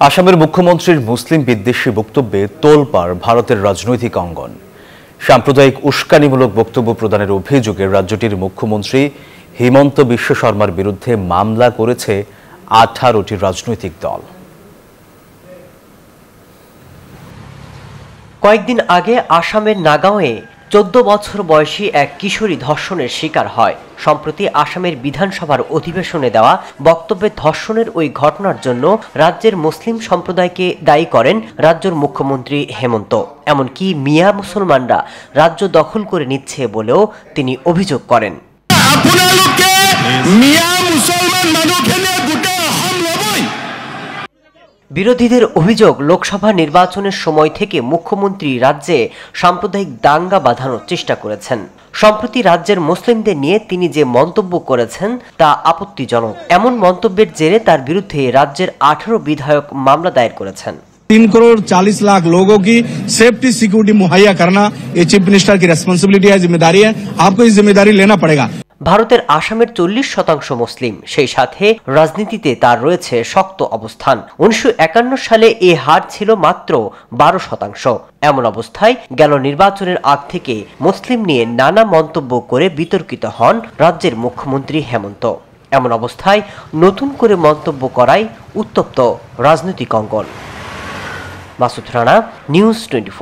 আসামের মুখ্যমন্ত্রীর মুসলিম বিদ্বেষী বক্তব্যে তোলপাড় ভারতের রাজনৈতিক অঙ্গন। সাম্প্রদায়িক উস্কানিমূলক বক্তব্য প্রদানের অভিযোগে রাজ্যটির মুখ্যমন্ত্রী হিমন্ত বিশ্ব শর্মার বিরুদ্ধে মামলা করেছে আঠারোটি রাজনৈতিক দল। কয়েকদিন আগে আসামের নাগাঁওয়ে চোদ্দ বছর বয়সী এক কিশোরী ধর্ষণের শিকার হয়। সম্প্রতি আসামের বিধানসভার অধিবেশনে দেওয়া বক্তব্যে ধর্ষণের ওই ঘটনার জন্য রাজ্যের মুসলিম সম্প্রদায়কে দায়ী করেন রাজ্যের মুখ্যমন্ত্রী হেমন্ত। এমনকি মিয়া মুসলমানরা রাজ্য দখল করে নিচ্ছে বলেও তিনি অভিযোগ করেন। মিয়া বিরোধীদের অভিযোগ লোকসভা নির্বাচনের সময় থেকে মুখ্যমন্ত্রী রাজ্যে সাম্প্রদায়িক দাঙ্গা বাঁধানোর চেষ্টা করেছেন সম্প্রতি রাজ্যের মুসলিমদের নিয়ে তিনি যে মন্তব্য করেছেন তা আপত্তিজনক এমন মন্তব্যের জেরে তার বিরুদ্ধে রাজ্যের আঠারো বিধায়ক মামলা দায়ের করেছেন तीन करोड़ चालीस लाख लोगों की सेफ्टी सिक्योरिटी मुहैया करना ये चीफ मिनिस्टर की रेस्पॉन्सिबिलिटी है जिम्मेदारी है आपको इस जिम्मेदारी लेना पड़ेगा ভারতের আসামের চল্লিশ শতাংশ মুসলিম। সেই সাথে রাজনীতিতে তার রয়েছে শক্ত অবস্থান। উনিশশো একান্ন সালে এ হার ছিল মাত্র বারো শতাংশ। এমন অবস্থায় গেল নির্বাচনের আগ থেকে মুসলিম নিয়ে নানা মন্তব্য করে বিতর্কিত হন রাজ্যের মুখ্যমন্ত্রী হেমন্ত। এমন অবস্থায় নতুন করে মন্তব্য করাই উত্তপ্ত রাজনৈতিক অঙ্গন। Masud Rana, news twenty